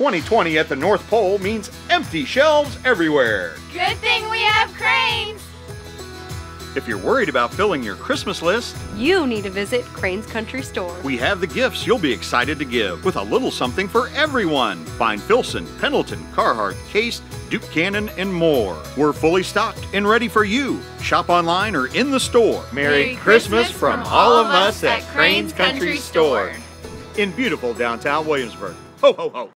2020 at the North Pole means empty shelves everywhere. Good thing we have Crane's. If you're worried about filling your Christmas list, You need to visit Crane's Country Store. we have the gifts you'll be excited to give with a little something for everyone. Find Filson, Pendleton, Carhartt, Case, Duke Cannon, and more. We're fully stocked and ready for you. Shop online or in the store. Merry Christmas from all of us at Crane's Country Store. In beautiful downtown Williamsburg. Ho, ho, ho.